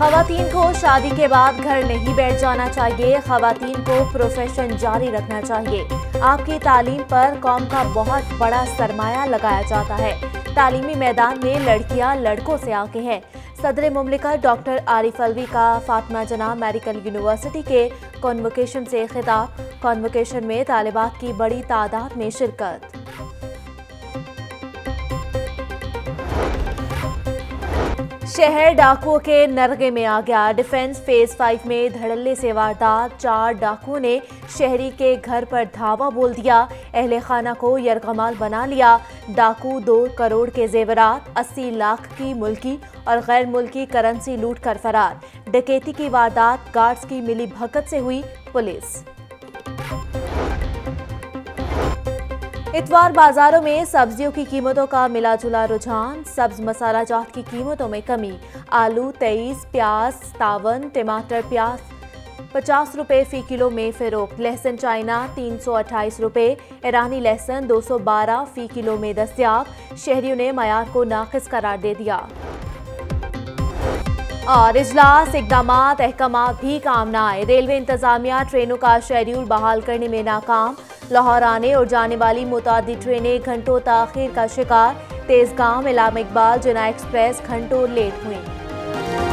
खातन को शादी के बाद घर नहीं बैठ जाना चाहिए। खातन को प्रोफेशन जारी रखना चाहिए। आपकी तालीम पर कौम का बहुत बड़ा सरमाया लगाया जाता है। तालीमी मैदान में लड़कियाँ लड़कों से आगे हैं। सदर ममलिकत डॉक्टर आरिफ अलवी का फातमा जना मेडिकल यूनिवर्सिटी के कॉन्वोकेशन से खिताब। कॉन्वोकेशन में तालिबात की बड़ी तादाद में शिरकत। शहर डाकुओं के नरगे में आ गया। डिफेंस फ़ेज़ फाइव में धड़ल्ले से वारदात चार डाकुओं ने शहरी के घर पर धावा बोल दिया। अहले खाना को यरगमाल बना लिया। डाकू दो करोड़ के जेवरात, अस्सी लाख की मुल्की और गैर मुल्की करेंसी लूट कर फरार। डकैती की वारदात, गार्ड्स की मिली भगत से हुई पुलिस। इतवार बाजारों में सब्जियों की कीमतों का मिला जुला रुझान, सब्ज मसाला जात की कीमतों में कमी, आलू तेईस, प्याज सतावन टमाटर प्याज पचास रुपए फ़ी किलो में फरोख्त लहसुन चाइना तीन सौ अट्ठाईस रुपए, ईरानी लहसुन दो सौ बारह फ़ी किलो में दस्तियाब, शहरियों ने मैार को नाकिस करार दे दिया। और इजलास इकदाम अहकाम भी काम न आए। रेलवे इंतजामिया ट्रेनों का शेड्यूल बहाल करने में नाकाम। लाहौर आने और जाने वाली मुतादी ट्रेनें घंटों तखिर का शिकार। तेजगांव इलाम इकबाल जना एक्सप्रेस घंटों लेट हुई।